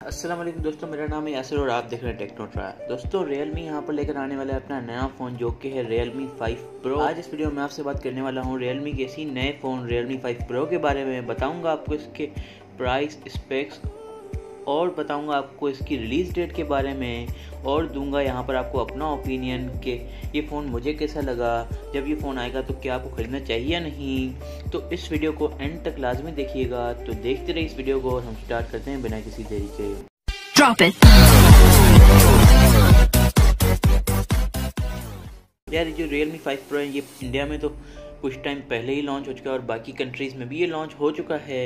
असलम दोस्तों, मेरा नाम है यासर और आप देख रहे हैं टेक्नो ट्रा दोस्तों रियलमी यहाँ पर लेकर आने वाला है अपना नया फ़ोन जो कि है रियलमी 5 प्रो आज इस वीडियो में आपसे बात करने वाला हूँ रियलमी के इसी नए फ़ोन रियलमी 5 प्रो के बारे में। बताऊँगा आपको इसके प्राइस स्पेक्स और बताऊँगा आपको इसकी रिलीज़ डेट के बारे में और दूँगा यहाँ पर आपको अपना ओपिनियन कि ये फ़ोन मुझे कैसा लगा जब ये फ़ोन आएगा तो क्या आपको ख़रीदना चाहिए या नहीं। तो इस वीडियो को एंड तक लाजमी देखिएगा। तो देखते रहे इस वीडियो को और हम स्टार्ट करते हैं बिना किसी देरी के। Drop it. यार जो Realme 5 Pro है ये इंडिया में तो कुछ टाइम पहले ही लॉन्च हो चुका है और बाकी कंट्रीज़ में भी ये लॉन्च हो चुका है।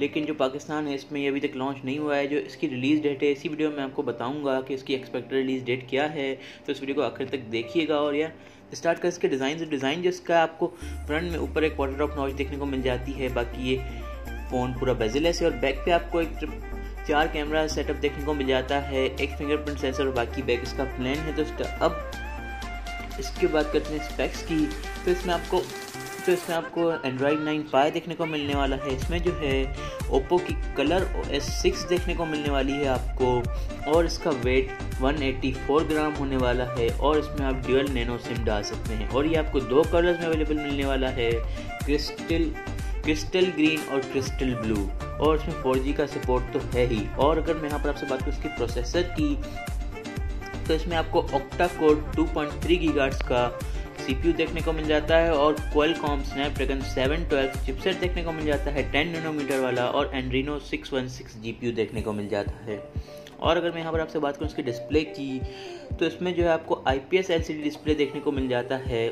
लेकिन जो पाकिस्तान है, इसमें ये अभी तक लॉन्च नहीं हुआ है। जो इसकी रिलीज़ डेट है, इसी वीडियो में आपको बताऊँगा कि इसकी एक्सपेक्टेड रिलीज़ डेट क्या है। तो इस वीडियो को आखिर तक देखिएगा और यार स्टार्ट कर, इसके डिज़ाइन डिज़ाइन जिसका आपको फ्रंट में ऊपर एक वाटर ऑफ़ नॉच देखने को मिल जाती है। बाकी ये फ़ोन पूरा बेजिलेस है और बैक पे आपको एक चार कैमरा सेटअप देखने को मिल जाता है, एक फिंगरप्रिंट सेंसर और बाकी बैक इसका प्लान है। तो अब इसके बाद करते हैं स्पेक्स की। तो इसमें आपको तो इसमें आपको एंड्रॉयड नाइन फाइव देखने को मिलने वाला है। इसमें जो है ओप्पो की कलर एस सिक्स देखने को मिलने वाली है आपको। और इसका वेट 184 ग्राम होने वाला है और इसमें आप ड्यूअल नैनो सिम डाल सकते हैं। और ये आपको दो कलर्स में अवेलेबल मिलने वाला है क्रिस्टल क्रिस्टल ग्रीन और क्रिस्टल ब्लू और इसमें 4G का सपोर्ट तो है ही। और अगर मैं यहाँ पर आपसे बात करूँ इसकी प्रोसेसर की तो इसमें आपको ऑक्टा कोड 2.3 पॉइंट का सीपीयू देखने को मिल जाता है और क्वालकॉम स्नैपड्रैगन 712 चिपसेट देखने को मिल जाता है टेन नैनोमीटर वाला और एंड्रीनो सिक्स वन 616 जीपीयू देखने को मिल जाता है। और अगर मैं यहाँ पर आपसे बात करूँ इसकी डिस्प्ले की तो इसमें जो है आपको I P S L C D display देखने को मिल जाता है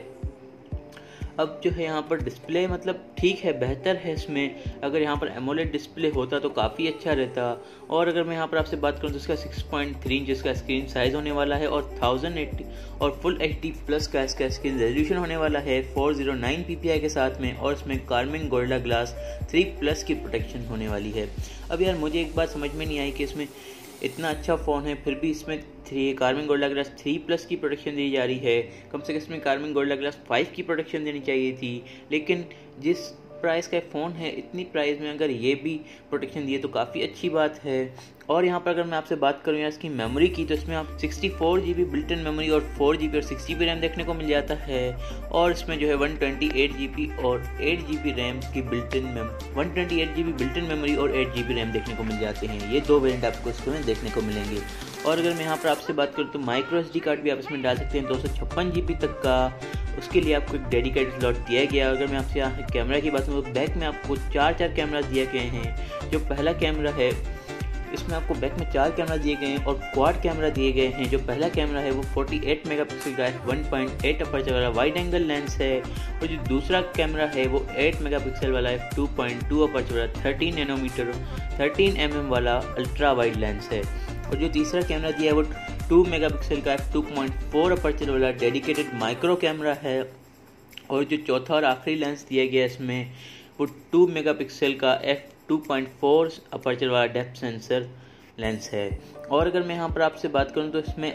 अब जो है यहाँ पर डिस्प्ले मतलब ठीक है, बेहतर है इसमें। अगर यहाँ पर एमोलेड डिस्प्ले होता तो काफ़ी अच्छा रहता। और अगर मैं यहाँ पर आपसे बात करूँ तो इसका 6.3 इंच इसका स्क्रीन साइज़ होने वाला है और 1080 और फुल एचडी प्लस का इसका स्क्रीन रेजोल्यूशन होने वाला है 409 ppi के साथ में और इसमें Corning Gorilla Glass three plus की प्रोटेक्शन होने वाली है। अब यार मुझे एक बात समझ में नहीं आई कि इसमें इतना अच्छा फ़ोन है, फिर भी इसमें three Corning Gorilla Glass three plus की प्रोडक्शन दी जा रही है। कम से कम इसमें कार्मिंग गोल्डा ग्लास फाइव की प्रोडक्शन देनी चाहिए थी। लेकिन जिस प्राइस का एक फ़ोन है, इतनी प्राइस में अगर ये भी प्रोटेक्शन दिए तो काफ़ी अच्छी बात है। और यहाँ पर अगर मैं आपसे बात करूँ इसकी मेमोरी की तो इसमें आप sixty four G B built in memory और फोर जी बी और सिक्स जी बी रैम देखने को मिल जाता है। और इसमें जो है one twenty eight G B और एट जी बी रैम की built in one twenty eight G B built in memory और एट जी बी रैम देखने को मिल जाते हैं। ये दो वेरियंट आपको इसमें देखने को मिलेंगे। और अगर मैं यहाँ पर आपसे बात करूँ तो माइक्रो एस डी कार्ड भी आप इसमें डाल सकते हैं, दो सौ छप्पन जी बी तक का। उसके लिए आपको एक डेडिकेटेड स्लॉट दिया गया। अगर मैं आपसे यहाँ कैमरा की बात करूँ तो बैक में आपको चार चार कैमरा दिए गए हैं। जो पहला कैमरा है, इसमें आपको बैक में चार कैमरा दिए गए हैं और क्वाड कैमरा दिए गए हैं। जो पहला कैमरा है, वो 48 मेगापिक्सल का है 1.8 अपर्चर वाला। वाइड एंगल लेंस है। और जो दूसरा कैमरा है, वो 8 मेगापिक्सल वाला है 2.2 अपर्चर वाला 13 नैनोमीटर 13 एम mm वाला अल्ट्रा वाइड लेंस है। और जो तीसरा कैमरा दिया है, वो 2 मेगापिक्सल का टू पॉइंट फोर अपर्चर वाला डेडिकेटेड माइक्रो कैमरा है और जो चौथा और आखिरी लेंस दिया गया इसमें, वो टू मेगा पिक्सल का एफ़ 2.4 अपर्चर वाला डेप्थ सेंसर लेंस है। और अगर मैं यहाँ पर आपसे बात करूँ तो इसमें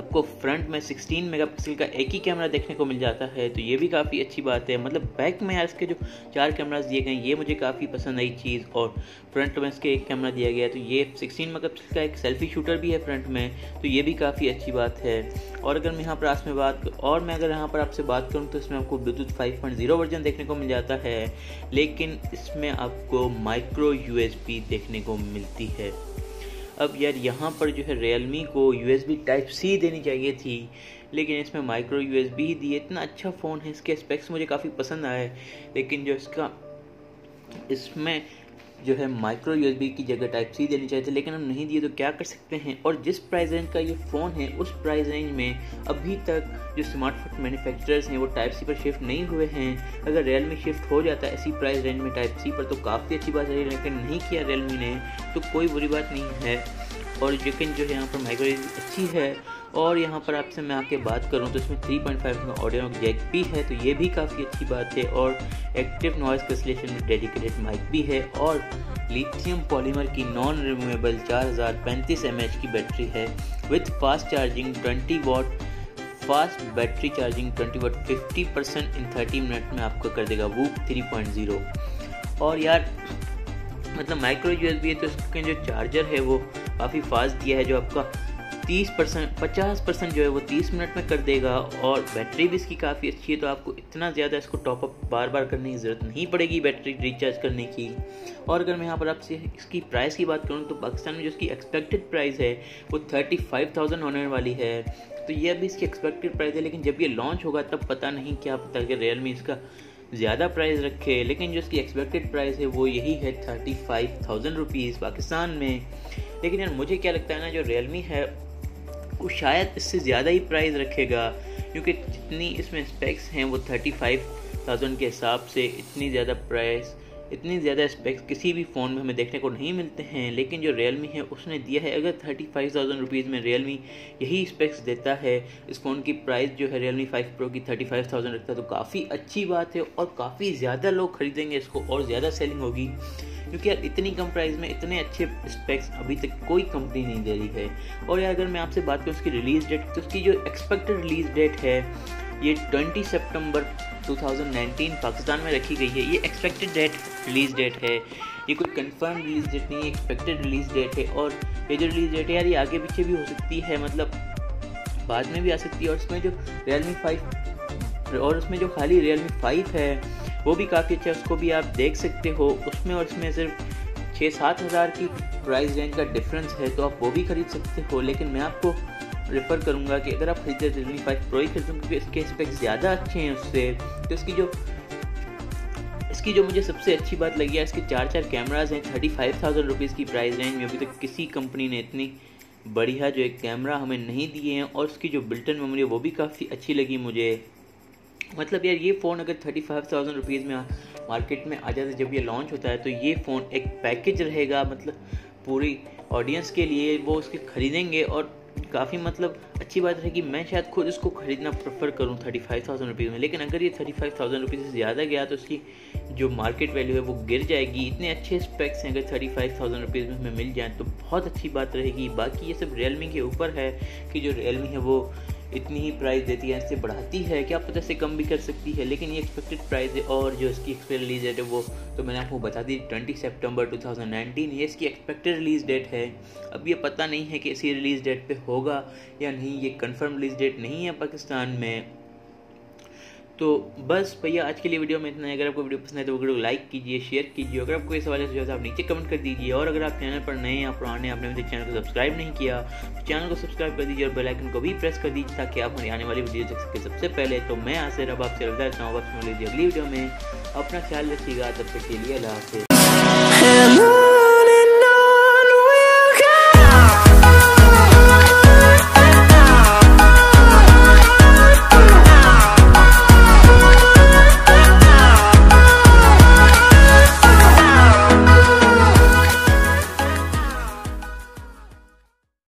आपको फ्रंट में 16 मेगापिक्सल का एक ही कैमरा देखने को मिल जाता है तो ये भी काफ़ी अच्छी बात है। मतलब बैक में यार इसके जो चार कैमराज दिए गए ये मुझे काफ़ी पसंद आई चीज़, और फ्रंट में इसके एक कैमरा दिया गया तो ये 16 मेगापिक्सल का एक सेल्फी शूटर भी है फ्रंट में तो ये भी काफ़ी अच्छी बात है। और अगर मैं यहाँ पर में बात और मैं अगर यहाँ पर आपसे बात करूँ तो इसमें आपको ब्लूटूथ फाइव वर्जन देखने को मिल जाता है, लेकिन इसमें आपको माइक्रो यूएसबी देखने को मिलती है। अब यार यहाँ पर जो है रियलमी को यूएसबी टाइप सी देनी चाहिए थी, लेकिन इसमें माइक्रो यू एस ही दिए इतना अच्छा फ़ोन है, इसके स्पेक्स मुझे काफ़ी पसंद आए, लेकिन जो इसका, इसमें जो है माइक्रो यूएसबी की जगह टाइप सी देनी चाहिए थे, लेकिन हम नहीं दिए तो क्या कर सकते हैं? और जिस प्राइस रेंज का ये फ़ोन है, उस प्राइस रेंज में अभी तक जो स्मार्टफ़ोन मैन्युफैक्चरर्स हैं, वो टाइप सी पर शिफ्ट नहीं हुए हैं। अगर रियल मी शिफ्ट हो जाता है, इसी प्राइस रेंज में टाइप सी पर तो काफ़ी अच्छी बात है लेकिन नहीं किया रियलमी ने तो कोई बुरी बात नहीं है। और लेकिन जो है, यहाँ पर माइक्रो अच्छी है। और यहाँ पर आपसे मैं आके बात करूँ तो इसमें 3.5 का ऑडियो जैक भी है तो ये भी काफ़ी अच्छी बात है और एक्टिव नॉइस कैंसलेशन में डेडिकेटेड माइक भी है और लिथियम पॉलीमर की नॉन रिमूवेबल चार हज़ार पैंतीस एम एच की बैटरी है with fast charging 20 watt fast battery charging 20 watt 50 percent in 30 minute में आपको कर देगा वो 3.0 और यार मतलब माइक्रो यू है तो इसके जो चार्जर है वो काफ़ी फास्ट दिया है, जो आपका तीस परसेंट, पचास परसेंट जो है वो तीस मिनट में कर देगा और बैटरी भी इसकी काफ़ी अच्छी है तो आपको इतना ज़्यादा इसको टॉपअप बार बार करने की ज़रूरत नहीं पड़ेगी बैटरी रिचार्ज करने की। और अगर मैं यहाँ पर आपसे इसकी प्राइस की बात करूँ तो पाकिस्तान में जो इसकी एक्सपेक्टेड प्राइस है, वो थर्टी फाइव थाउज़ेंड होने वाली है। तो ये अभी इसकी एक्सपेक्टेड प्राइस है, लेकिन जब ये लॉन्च होगा, तब पता नहीं क्या पता कि रियल मी इसका ज़्यादा प्राइस रखे। लेकिन जो इसकी एक्सपेक्टेड प्राइस है, वो यही है thirty five thousand rupees Pakistan में। लेकिन यार, मुझे क्या लगता है ना, जो रियलमी है वो शायद इससे ज़्यादा ही प्राइस रखेगा, क्योंकि जितनी इसमें स्पेक्स हैं वो थर्टी फाइव थाउज़ेंड के हिसाब से इतनी ज़्यादा प्राइस इतनी ज़्यादा स्पेक्स किसी भी फ़ोन में हमें देखने को नहीं मिलते हैं, लेकिन जो रियल मी है, उसने दिया है। अगर थर्टी फाइव थाउज़ेंड रुपीज़ में रियल मी यही स्पेक्स देता है, इस फ़ोन की प्राइस जो है रियल मी फाइव प्रो की थर्टी फाइव थाउज़ेंड रखता है तो काफ़ी अच्छी बात है और काफ़ी ज़्यादा लोग खरीदेंगे, इसको और ज़्यादा सेलिंग होगी। क्योंकि यार, इतनी कम प्राइस में इतने अच्छे स्पेक्स अभी तक कोई कंपनी नहीं दे रही है। और यार, अगर मैं आपसे बात करूँ उसकी रिलीज़ डेट तो उसकी जो एक्सपेक्टेड रिलीज़ डेट है, ये 20 सितंबर 2019 पाकिस्तान में रखी गई है। ये एक्सपेक्टेड डेट रिलीज़ डेट है। ये कोई कंफर्म रिलीज़ डेट नहीं है एक्सपेक्टेड रिलीज़ डेट है। और ये जो रिलीज़ डेट है यार, ये आगे पीछे भी हो सकती है मतलब बाद में भी आ सकती है। और इसमें जो रियल मी फाइव और उसमें जो खाली रियल मी फाइव है, वो भी काफ़ी अच्छा उसको भी आप देख सकते हो। उसमें और इसमें सिर्फ़ छः सात हज़ार की प्राइस रेंज का डिफरेंस है तो आप वो भी खरीद सकते हो। लेकिन मैं आपको रेफ़र करूँगा कि अगर आप खरीदते रियलमी फाइव प्रो ही खरीदो, क्योंकि इसके स्पेक्स ज़्यादा अच्छे हैं उससे तो इसकी जो इसकी जो मुझे सबसे अच्छी बात लगी है, इसके चार चार कैमराज हैं, थर्टी फाइव थाउज़ेंड रुपीज़ की प्राइस रेंज में अभी तक किसी कंपनी ने इतनी बढ़िया जो एक कैमरा हमें नहीं दिए हैं, और उसकी जो बिल्टन मेमोरी है, वो भी काफ़ी अच्छी लगी मुझे। मतलब यार, ये फ़ोन अगर थर्टी फाइव थाउज़ेंड रुपीज़ में मार्केट में आ जाता है जब ये लॉन्च होता है तो ये फ़ोन एक पैकेज रहेगा मतलब पूरी ऑडियंस के लिए वो उसके ख़रीदेंगे, और काफ़ी मतलब अच्छी बात है कि मैं शायद खुद इसको ख़रीदना प्रेफर करूँ थर्टी फाइव थाउज़ेंड रुपीज़ में। लेकिन अगर ये थर्टी फाइव थाउज़ेंड रुपीज़ से ज़्यादा गया तो उसकी जो मार्केट वैल्यू है वो गिर जाएगी। इतने अच्छे स्पेक्स हैं अगर थर्टी फाइव थाउज़ेंड रुपीज़ में हमें मिल जाए तो बहुत अच्छी बात रहेगी। बाकी ये सब रियलमी के ऊपर है कि जो रियलमी है वो इतनी ही प्राइस देती है, इससे बढ़ाती है क्या? पता से कम भी कर सकती है, लेकिन ये एक्सपेक्टेड प्राइस है और जो इसकी एक्सपेक्ट रिलीज़ डेट है वो तो मैंने आपको बता दी ट्वेंटी थाउज़ेंड नाइनटीन ये इसकी एक्सपेक्टेड रिलीज़ डेट है। अब ये पता नहीं है कि इसी रिलीज़ डेट पे होगा या नहीं, ये कंफर्म रिलीज़ डेट नहीं है पाकिस्तान में। तो बस भैया, आज के लिए वीडियो में इतना है। अगर आपको वीडियो पसंद है तो वीडियो को लाइक कीजिए शेयर कीजिए। अगर आपको कोई सवाल है आप नीचे कमेंट कर दीजिए। और अगर आप चैनल पर नए या पुराने आपने अभी चैनल को सब्सक्राइब नहीं किया तो चैनल को सब्सक्राइब कर दीजिए और बेल आइकन को भी प्रेस कर दीजिए ताकि आप हमारी आने वाली वीडियो देख सके सबसे पहले। तो मैं आज से रब, आपसे रजा देता हूँ। मिल लीजिए अगली वीडियो में। अपना ख्याल रखिएगा। तब तक के लिए अल्लाह हाफिज़।